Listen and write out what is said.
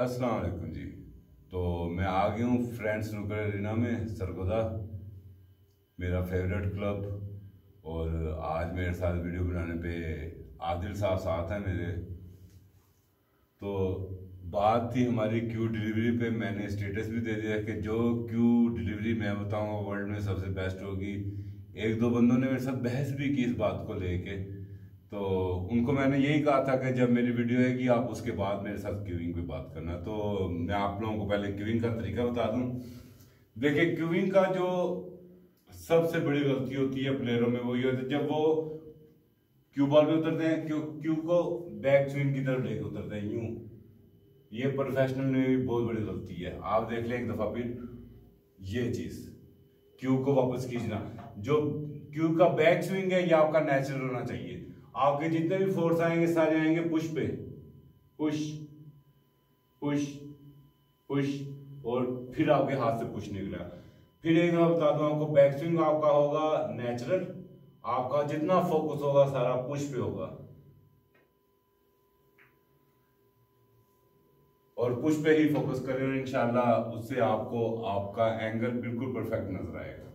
अस्सलाम वालेकुम जी। तो मैं आ गया हूँ फ्रेंड्स नुकर अरीना में, सरगोदा, मेरा फेवरेट क्लब। और आज मेरे साथ वीडियो बनाने पे आदिल साहब साथ हैं मेरे। तो बात थी हमारी क्यू डिलीवरी पे, मैंने स्टेटस भी दे दिया कि जो क्यू डिलीवरी मैं बताऊँगा वर्ल्ड में सबसे बेस्ट होगी। एक दो बंदों ने मेरे साथ बहस भी की इस बात को लेके। तो उनको मैंने यही कहा था कि जब मेरी वीडियो आएगी, आप उसके बाद मेरे साथ क्यूविंग पे बात करना। तो मैं आप लोगों को पहले क्यूविंग का तरीका बता दूँ। देखिए क्यूविंग का जो सबसे बड़ी गलती होती है प्लेयरों में, वो ये होती है, जब वो क्यू बॉल पे उतरते हैं क्यू क्यू को बैक स्विंग की तरफ़ लेके उतरते हैं, यूँ। ये प्रोफेशनल में भी बहुत बड़ी गलती है। आप देख लें एक दफ़ा फिर, ये चीज़ क्यू को वापस खींचना। जो क्यू का बैक स्विंग है, ये आपका नेचुरल होना चाहिए। आपके जितने भी फोर्स आएँगे, सारे आएँगे पुश पे। पुश पुश पुश और फिर आपके हाथ से पुश निकला। फिर एक बार बता दूँ आपको बैक स्विंग आपका होगा नेचुरल आपका जितना फोकस होगा, सारा पुश पे होगा। और पुश पे ही फोकस करें इंशाल्लाह उससे आपको आपका एंगल बिल्कुल परफेक्ट नज़र आएगा।